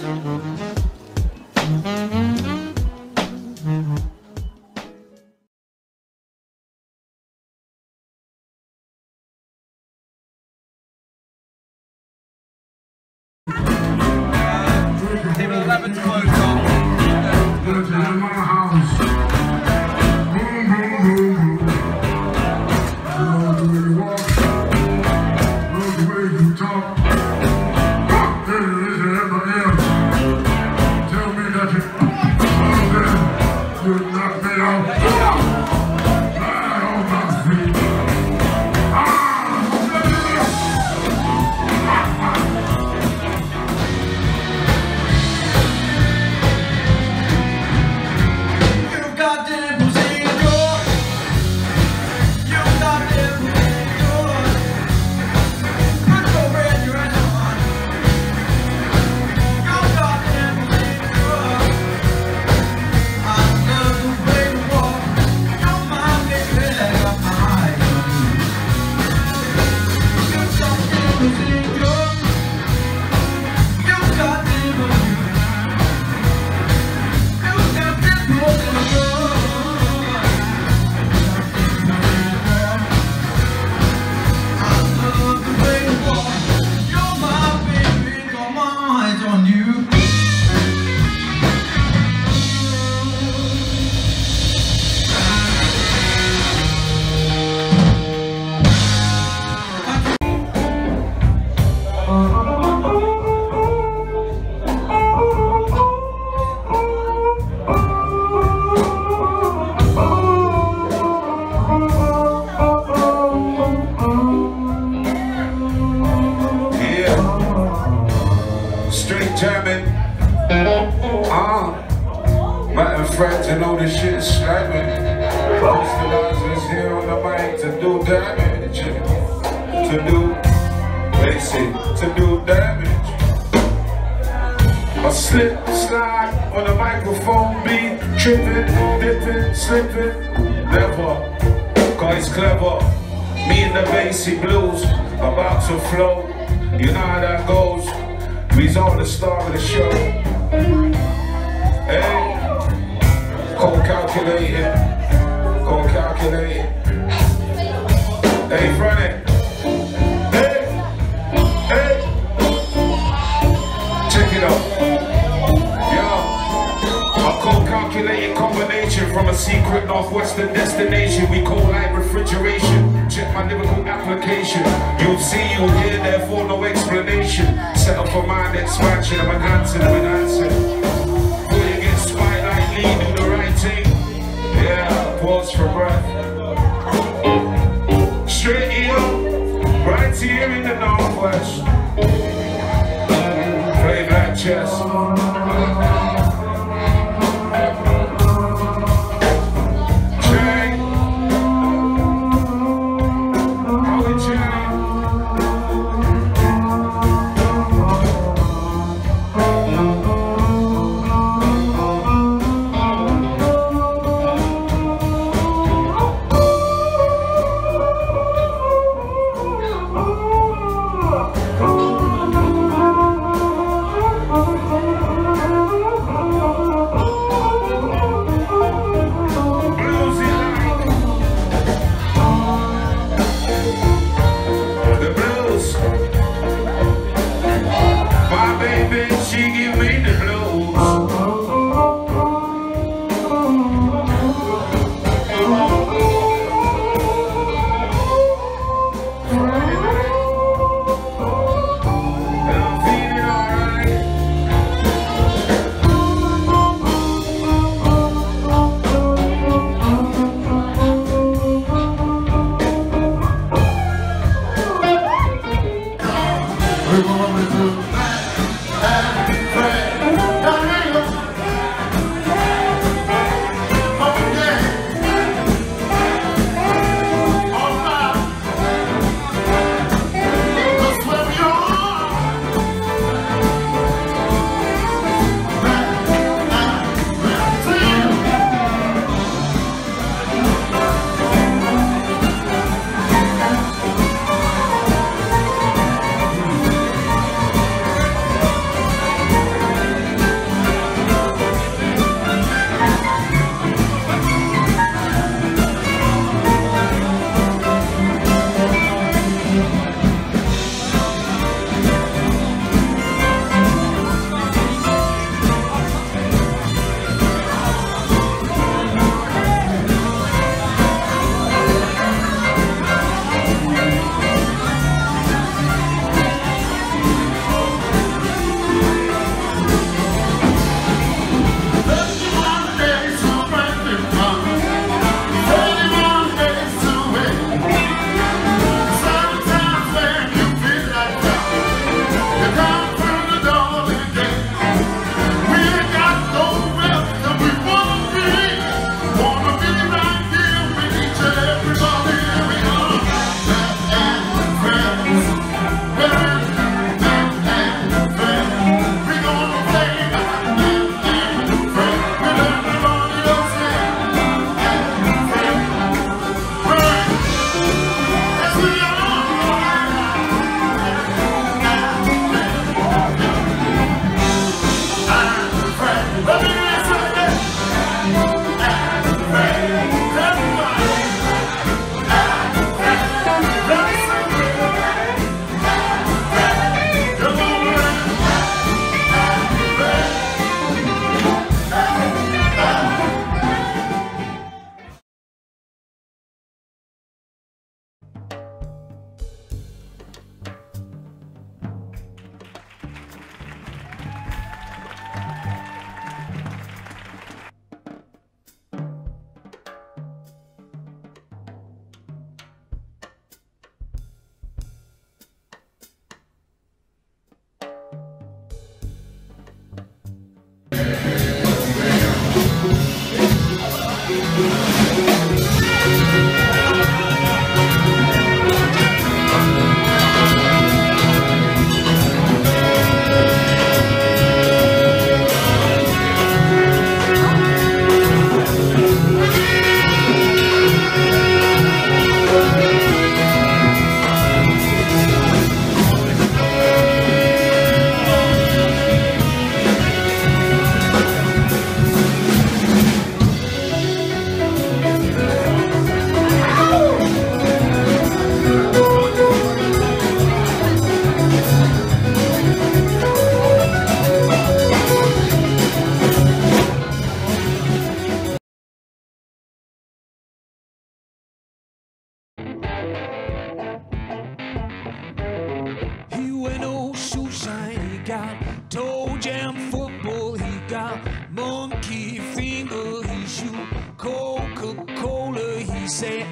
Thank you. friends and all this shit scrapping. Most of here on the mic to do damage. To do, basic, to do damage. I slip, slide on the microphone beat, tripping, dipping, slipping, never. Cause clever. Me and the basic blues, about to flow. You know how that goes. We's all the star of the show. Hey. Cold calculate cold calculating. Hey, Franny. Hey, hey. Check it out. Yeah. A cold combination from a secret northwestern destination. We call light refrigeration. Check my lyrical application. You'll see, you'll hear, therefore no explanation. Set up for mind expansion. I'm an extra breath. Straight here, right here in the northwest. Play that chess.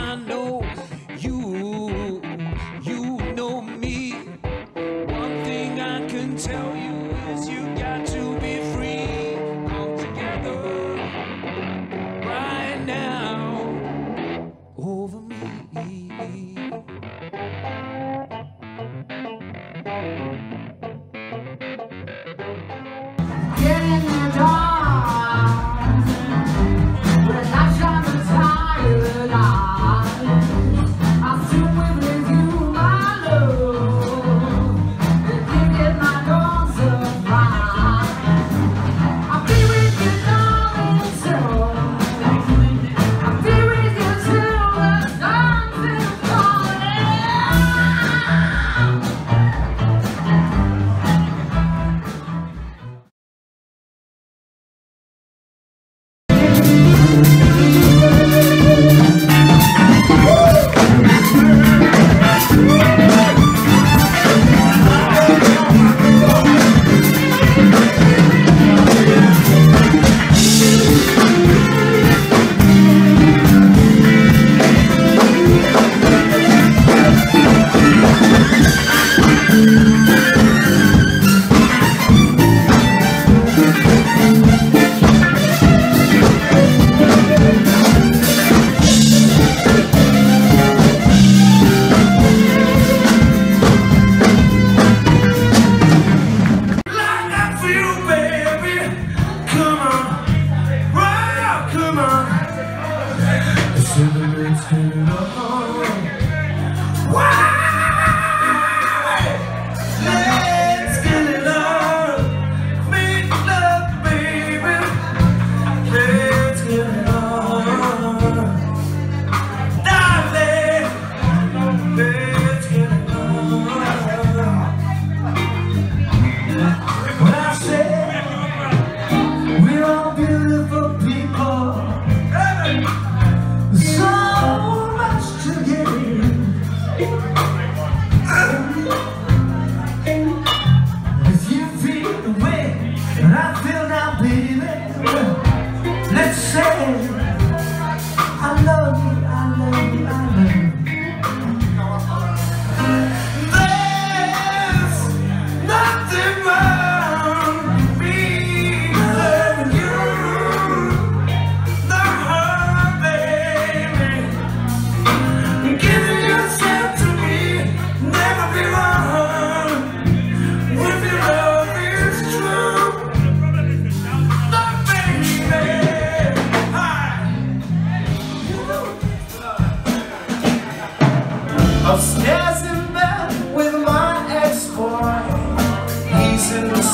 I know you, you know me. One thing I can tell you is you got to be free. Come together right now over me.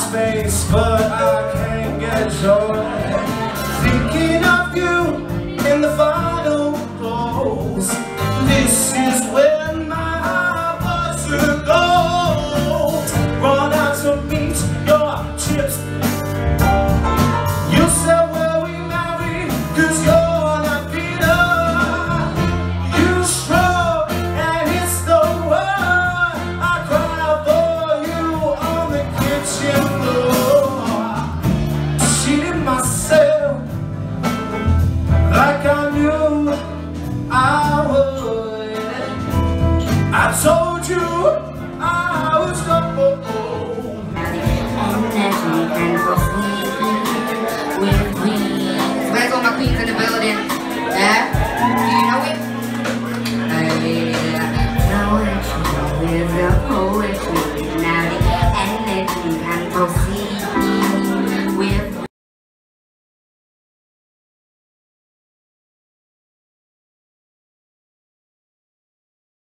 space, but I can't get joy. Thinking of you in the fire.